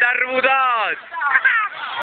در بوداد.